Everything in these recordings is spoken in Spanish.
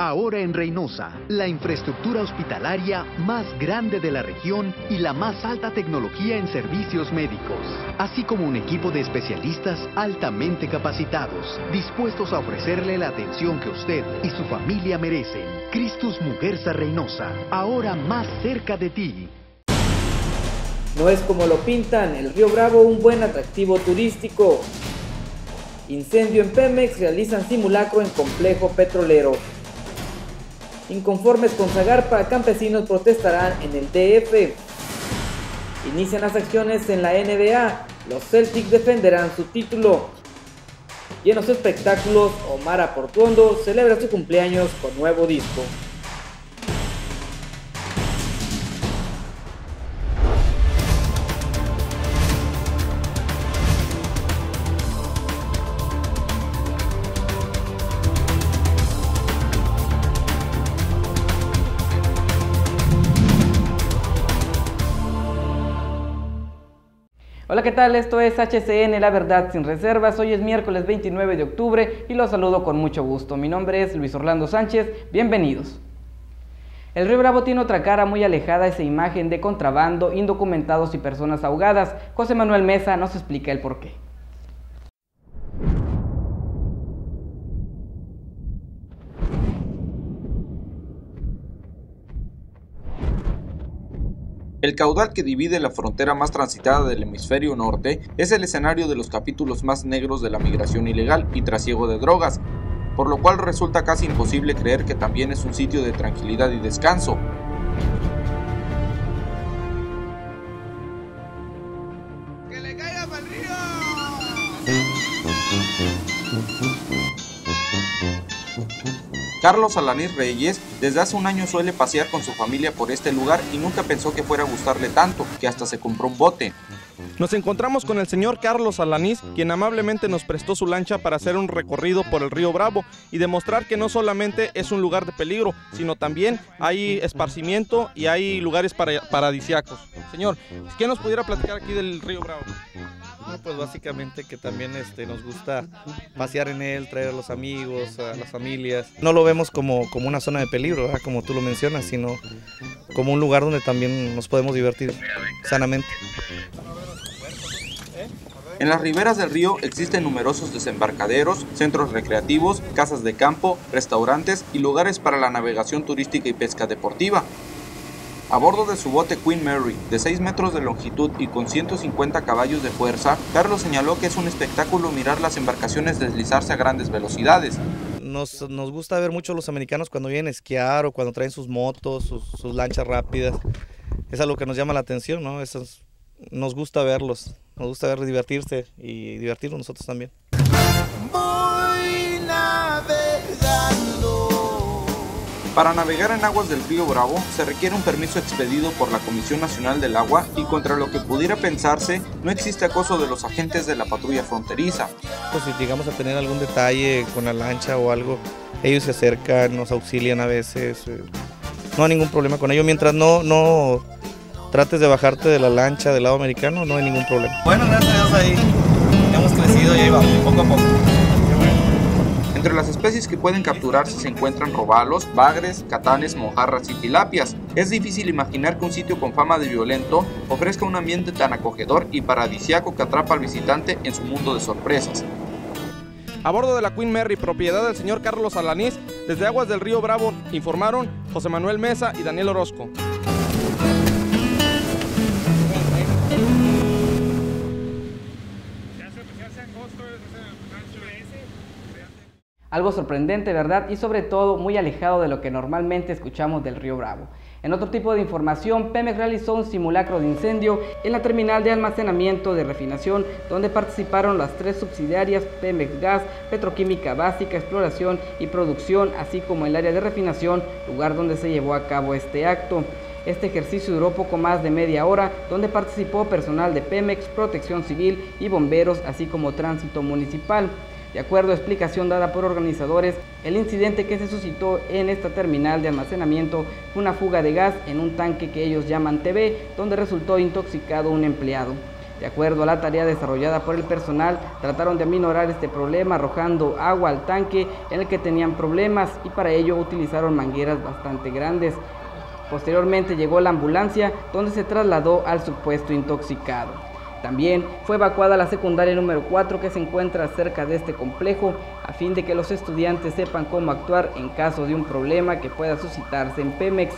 Ahora en Reynosa, la infraestructura hospitalaria más grande de la región y la más alta tecnología en servicios médicos, así como un equipo de especialistas altamente capacitados, dispuestos a ofrecerle la atención que usted y su familia merecen. Cristus Mujerza Reynosa, ahora más cerca de ti. No es como lo pintan, el río Bravo un buen atractivo turístico. Incendio en Pemex realizan simulacro en complejo petrolero. Inconformes con Zagarpa, campesinos protestarán en el DF. Inician las acciones en la NBA. Los Celtics defenderán su título. Y en los espectáculos, Omar Portuondo celebra su cumpleaños con nuevo disco. Hola, ¿qué tal? Esto es HCN La Verdad Sin Reservas. Hoy es miércoles 29 de octubre y los saludo con mucho gusto. Mi nombre es Luis Orlando Sánchez. Bienvenidos. El río Bravo tiene otra cara muy alejada esa imagen de contrabando, indocumentados y personas ahogadas. José Manuel Mesa nos explica el porqué. El caudal que divide la frontera más transitada del hemisferio norte es el escenario de los capítulos más negros de la migración ilegal y trasiego de drogas, por lo cual resulta casi imposible creer que también es un sitio de tranquilidad y descanso. Carlos Alanís Reyes desde hace un año suele pasear con su familia por este lugar y nunca pensó que fuera a gustarle tanto, que hasta se compró un bote. Nos encontramos con el señor Carlos Alanís, quien amablemente nos prestó su lancha para hacer un recorrido por el río Bravo y demostrar que no solamente es un lugar de peligro, sino también hay esparcimiento y hay lugares paradisiacos. Señor, ¿qué nos pudiera platicar aquí del río Bravo? Pues básicamente que también este, nos gusta pasear en él, traer a los amigos, a las familias. No lo vemos como, como una zona de peligro, como tú lo mencionas, sino como un lugar donde también nos podemos divertir sanamente. En las riberas del río existen numerosos desembarcaderos, centros recreativos, casas de campo, restaurantes y lugares para la navegación turística y pesca deportiva. A bordo de su bote Queen Mary, de 6 metros de longitud y con 150 caballos de fuerza, Carlos señaló que es un espectáculo mirar las embarcaciones deslizarse a grandes velocidades. Nos, gusta ver mucho los americanos cuando vienen a esquiar o cuando traen sus motos, sus, lanchas rápidas. Es algo que nos llama la atención, ¿no? nos gusta verlos, nos gusta ver divertirse y divertirnos nosotros también. Para navegar en aguas del río Bravo se requiere un permiso expedido por la Comisión Nacional del Agua y contra lo que pudiera pensarse no existe acoso de los agentes de la patrulla fronteriza. Pues si llegamos a tener algún detalle con la lancha o algo, ellos se acercan, nos auxilian a veces. Eh, no hay ningún problema con ello. Mientras no, no trates de bajarte de la lancha del lado americano, no hay ningún problema. Bueno, gracias a Dios ahí hemos crecido y ahí vamos, poco a poco. Entre las especies que pueden capturarse se encuentran robalos, bagres, catanes, mojarras y tilapias. Es difícil imaginar que un sitio con fama de violento ofrezca un ambiente tan acogedor y paradisiaco que atrapa al visitante en su mundo de sorpresas. A bordo de la Queen Mary, propiedad del señor Carlos Alanís, desde aguas del río Bravo, informaron José Manuel Mesa y Daniel Orozco. Algo sorprendente, ¿verdad? Y sobre todo muy alejado de lo que normalmente escuchamos del río Bravo. En otro tipo de información, Pemex realizó un simulacro de incendio en la terminal de almacenamiento de refinación, donde participaron las tres subsidiarias Pemex Gas, Petroquímica Básica, Exploración y Producción, así como el área de refinación, lugar donde se llevó a cabo este acto. Este ejercicio duró poco más de media hora, donde participó personal de Pemex, Protección Civil y bomberos, así como tránsito municipal. De acuerdo a explicación dada por organizadores, el incidente que se suscitó en esta terminal de almacenamiento fue una fuga de gas en un tanque que ellos llaman TV, donde resultó intoxicado un empleado. De acuerdo a la tarea desarrollada por el personal, trataron de aminorar este problema arrojando agua al tanque en el que tenían problemas y para ello utilizaron mangueras bastante grandes. Posteriormente llegó la ambulancia donde se trasladó al supuesto intoxicado. También fue evacuada la secundaria número 4 que se encuentra cerca de este complejo a fin de que los estudiantes sepan cómo actuar en caso de un problema que pueda suscitarse en Pemex.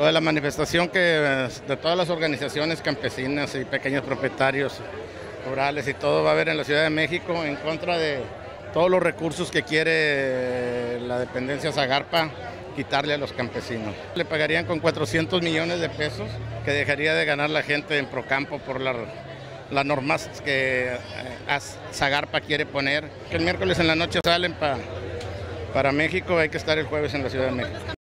Toda la manifestación que de todas las organizaciones campesinas y pequeños propietarios rurales y todo va a haber en la Ciudad de México en contra de todos los recursos que quiere la dependencia Zagarpa quitarle a los campesinos. Le pagarían con 400 millones de pesos que dejaría de ganar la gente en Procampo por la, las normas que eh, Zagarpa quiere poner. El miércoles en la noche salen para para México, hay que estar el jueves en la Ciudad de México.